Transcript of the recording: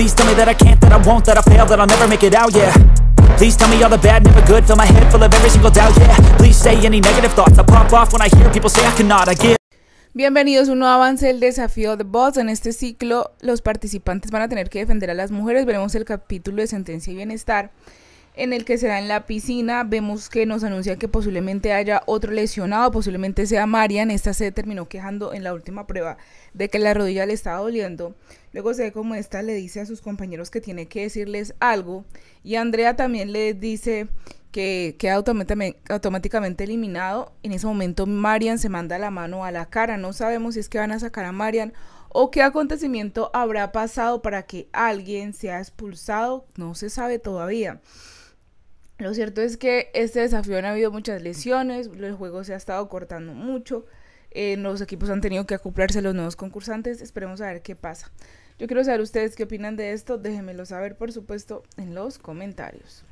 Please tell me that I can't, that I won't, that I fail, that I'll never make it out, yeah. Please tell me all the bad, never good, fill my head full of every single doubt, yeah. Please say any negative thoughts, I pop off when I hear people say I cannot, I get Bienvenidos a un nuevo avance del desafío de Boss. En este ciclo, los participantes van a tener que defender a las mujeres. Veremos el capítulo de Sentencia y Bienestar, en el que se da en la piscina. Vemos que nos anuncia que posiblemente haya otro lesionado, posiblemente sea Marian. Esta se terminó quejando en la última prueba de que la rodilla le estaba doliendo. Luego se ve como esta le dice a sus compañeros que tiene que decirles algo. Y Andrea también le dice que queda automáticamente eliminado. En ese momento Marian se manda la mano a la cara. No sabemos si es que van a sacar a Marian o qué acontecimiento habrá pasado para que alguien sea expulsado. No se sabe todavía. Lo cierto es que este desafío han habido muchas lesiones, el juego se ha estado cortando mucho, eh, los equipos han tenido que acoplarse a los nuevos concursantes, esperemos a ver qué pasa. Yo quiero saber ustedes qué opinan de esto, déjenmelo saber por supuesto en los comentarios.